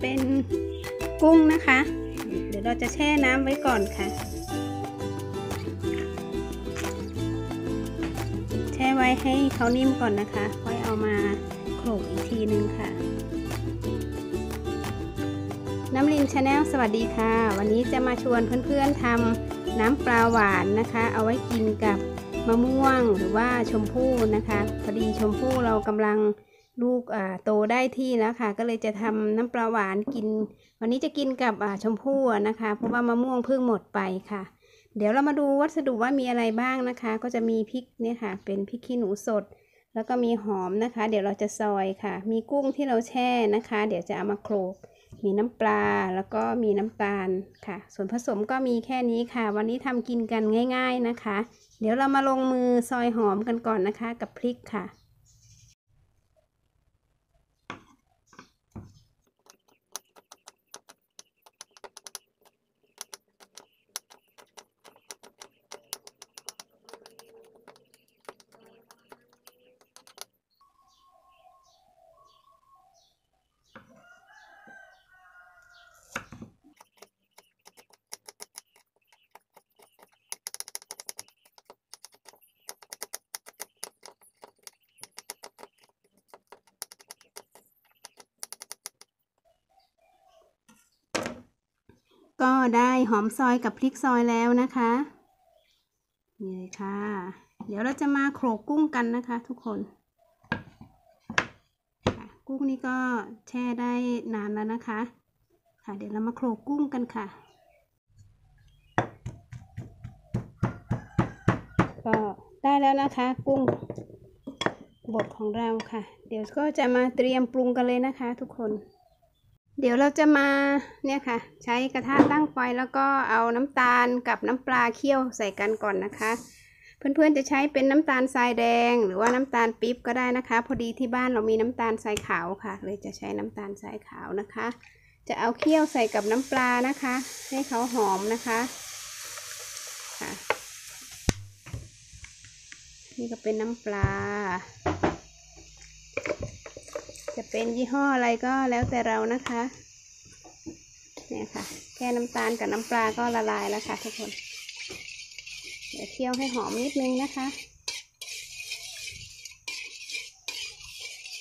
เป็นกุ้งนะคะ เดี๋ยวเราจะแช่น้ำไว้ก่อนค่ะ แช่ไว้ให้เขานิ่มก่อนนะคะ ค่อยเอามาโขลกอีกทีนึงค่ะ น้ำลิน Channel สวัสดีค่ะ วันนี้จะมาชวนเพื่อนๆทำน้ำปลาหวานนะคะ เอาไว้กินกับมะม่วงหรือว่าชมพู่นะคะ พอดีชมพู่เรากำลัง ลูกโตได้ที่แล้วค่ะ ก็เลยจะทำน้ำปลาหวานกิน วันนี้จะกินกับชมพู่นะคะ เพราะว่ามะม่วงเพิ่งหมดไปค่ะ เดี๋ยวเรามาดูวัสดุว่ามีอะไรบ้างนะคะ ก็จะมีพริกเนี่ยค่ะ เป็นพริกขี้หนูสด แล้วก็มีหอมนะคะ เดี๋ยวเราจะซอยค่ะ มีกุ้งที่เราแช่นะคะ เดี๋ยวจะเอามาโขลกมีน้ำปลาแล้วก็มีน้ำตาลค่ะ ส่วนผสมก็มีแค่นี้ค่ะ วันนี้ทำกินกันง่าย ๆนะคะ เดี๋ยวเรามาลงมือซอยหอมกันก่อนนะคะ กับพริกค่ะ ก็ได้หอมซอยกับพริกซอยแล้วนะคะนี่เลยค่ะ เดี๋ยวเราจะมาโขลกกุ้งกันนะคะทุกคน กุ้งนี่ก็แช่ได้นานแล้วนะคะ ค่ะ เดี๋ยวเรามาโขลกกุ้งกันค่ะ ก็ได้แล้วนะคะ กุ้งบดของเราค่ะ เดี๋ยวก็จะมาเตรียมปรุงกันเลยนะคะ ทุกคน เดี๋ยวเราจะมาเนี่ยค่ะ ใช้กระทะตั้งไฟแล้วก็เอาน้ำตาลกับน้ำปลาเคี่ยวใส่กันก่อนนะคะ เพื่อนๆจะใช้เป็นน้ำตาลทรายแดง หรือว่าน้ำตาลปี๊บก็ได้นะคะ พอดีที่บ้านเรามีน้ำตาลทรายขาวค่ะ เลยจะใช้น้ำตาลทรายขาวนะคะ จะเอาเคี่ยวใส่กับน้ำปลานะคะ ให้เขาหอมนะคะค่ะนี่ก็เป็นน้ำปลา จะเป็นยี่ห้ออะไรก็แล้วแต่เรานะคะเนี่ยค่ะ แค่น้ำตาลกับน้ำปลาก็ละลายแล้วค่ะทุกคน เดี๋ยวเคี่ยวให้หอมนิดนึงนะคะ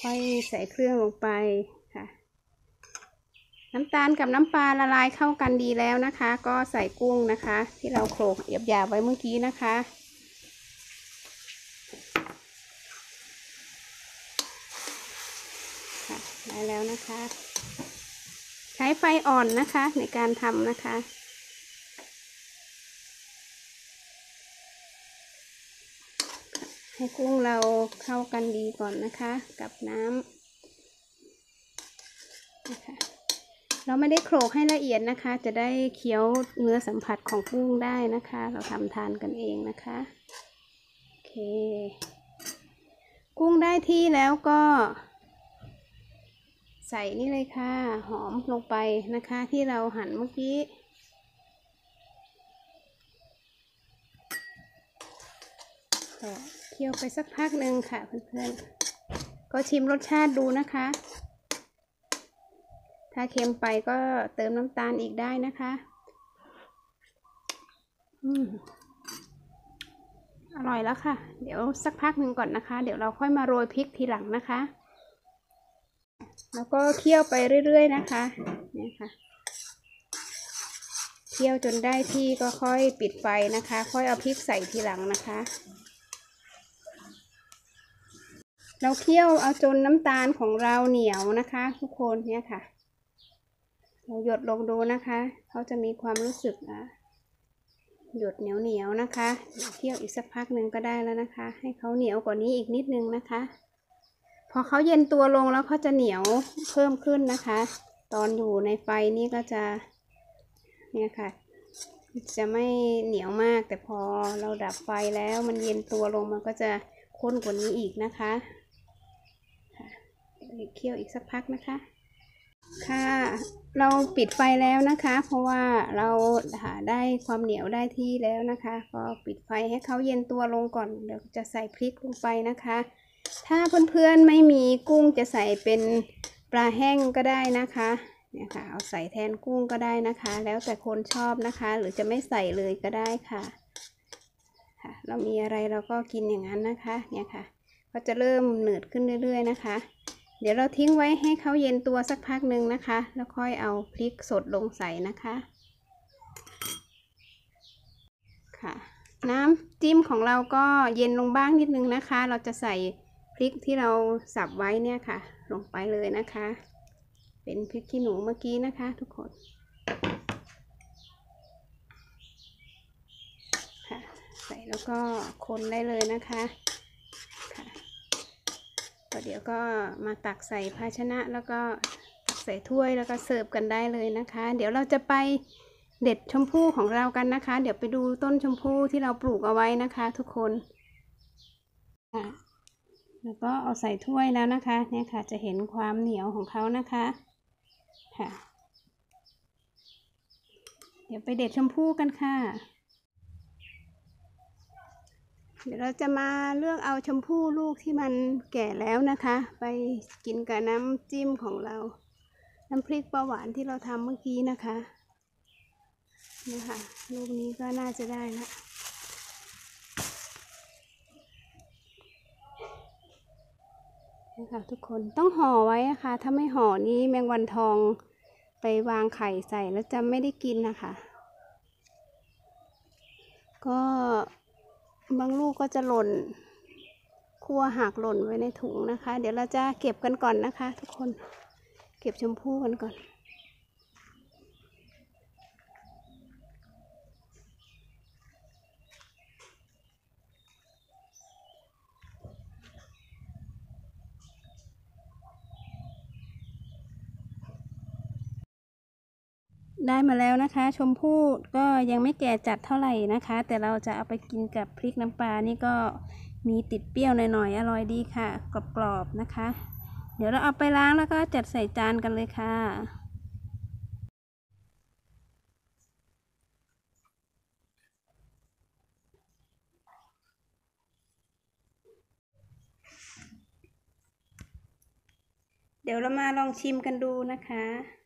ค่อยใส่เครื่องลงไปค่ะ น้ำตาลกับน้ำปลาละลายเข้ากันดีแล้วนะคะ ก็ใส่กุ้งนะคะ ที่เราโขลกหยาบๆไว้เมื่อกี้นะคะ ได้แล้วนะคะ ใช้ไฟอ่อนนะคะในการทำนะคะ ให้กุ้งเราเข้ากันดีก่อนนะคะ กับน้ำนะคะเราไม่ได้โขลกให้ละเอียดนะคะ จะได้เคี้ยวเนื้อสัมผัสของกุ้งได้นะคะ เราทำทานกันเองนะคะโอเค กุ้งได้ที่แล้วก็ ใส่นี่เลยค่ะ หอมลงไปนะคะที่เราหั่นเมื่อกี้ เคี่ยวไปสักพักหนึ่งค่ะเพื่อนๆ ก็ชิมรสชาติดูนะคะ ถ้าเค็มไปก็เติมน้ำตาลอีกได้นะคะอืมอร่อยแล้วค่ะ เดี๋ยวสักพักหนึ่งก่อนนะคะ เดี๋ยวเราค่อยมาโรยพริกทีหลังนะคะ แล้วก็เคี่ยวไปเรื่อยๆนะคะเนี่ยค่ะเคี่ยวจนได้ที่ก็ค่อยปิดไฟนะคะ ค่อยเอาพริกใส่ทีหลังนะคะ เราเคี่ยวเอาจนน้ำตาลของเราเหนียวนะคะ ทุกคนเนี่ยค่ะเราหยดลงดูนะคะเขาจะมีความรู้สึกอะหยดเหนียวเหนียวนะคะ เคี่ยวอีกสักพักหนึ่งก็ได้แล้วนะคะ ให้เขาเหนียวกว่านี้อีกนิดนึงนะคะ พอเขาเย็นตัวลงแล้วเขาจะเหนียวเพิ่มขึ้นนะคะ ตอนอยู่ในไฟนี่ก็จะเนี่ยค่ะ จะไม่เหนียวมากแต่พอเราดับไฟแล้วมันเย็นตัวลงมันก็จะข้นกว่านี้อีกนะคะเคี่ยวอีกสักพักนะคะ ค่ะ เราปิดไฟแล้วนะคะ เพราะว่าเราหาได้ความเหนียวได้ที่แล้วนะคะ ก็ปิดไฟให้เขาเย็นตัวลงก่อน เดี๋ยวจะใส่พริกลงไปนะคะ ถ้าเพื่อนๆไม่มีกุ้งจะใส่เป็นปลาแห้งก็ได้นะคะเนี่ยค่ะเอาใส่แทนกุ้งก็ได้นะคะ แล้วแต่คนชอบนะคะ หรือจะไม่ใส่เลยก็ได้ค่ะค่ะ เรามีอะไรเราก็กินอย่างนั้นนะคะเนี่ยค่ะก็จะเริ่มหนืดขึ้นเรื่อย ๆ นะคะ เดี๋ยวเราทิ้งไว้ให้เขาเย็นตัวสักพักหนึ่งนะคะ แล้วค่อยเอาพริกสดลงใส่นะคะค่ะ น้ำจิ้มของเราก็เย็นลงบ้างนิดนึงนะคะ เราจะใส่ พริกที่เราสับไว้เนี่ยค่ะ ลงไปเลยนะคะ เป็นพริกขี้หนูเมื่อกี้นะคะ ทุกคนค่ะใส่แล้วก็คนได้เลยนะคะค่ะก็เดี๋ยวก็มาตักใส่ภาชนะแล้วก็ตักใส่ถ้วยแล้วก็เสิร์ฟกันได้เลยนะคะ เดี๋ยวเราจะไปเด็ดชมพู่ของเรากันนะคะ เดี๋ยวไปดูต้นชมพู่ที่เราปลูกเอาไว้นะคะ ทุกคนค่ะ แล้วก็เอาใส่ถ้วยแล้วนะคะ เนี่ยค่ะจะเห็นความเหนียวของเขานะคะค่ะ เดี๋ยวไปเด็ดชมพู่กันค่ะ เดี๋ยวเราจะมาเลือกเอาชมพู่ลูกที่มันแก่แล้วนะคะ ไปกินกับน้ำจิ้มของเรา น้ำพริกปลาหวานที่เราทำเมื่อกี้นะคะนี่ค่ะลูกนี้ก็น่าจะได้ละ นี่ค่ะทุกคนต้องห่อไว้นะคะ ถ้าไม่ห่อนี้แมงวันทองไปวางไข่ใส่แล้วจะไม่ได้กินนะคะ ก็บางลูกก็จะหล่นคั่วหักหล่นไว้ในถุงนะคะ เดี๋ยวเราจะเก็บกันก่อนนะคะ ทุกคนเก็บชมพู่กันก่อน ได้มาแล้วนะคะ ชมพู่ก็ยังไม่แก่จัดเท่าไหร่นะคะ แต่เราจะเอาไปกินกับพริกน้ำปลานี่ก็มีติดเปรี้ยวหน่อยๆอร่อยดีค่ะ กรอบๆนะคะ เดี๋ยวเราเอาไปล้างแล้วก็จัดใส่จานกันเลยค่ะเดี๋ยวเรามาลองชิมกันดูนะคะ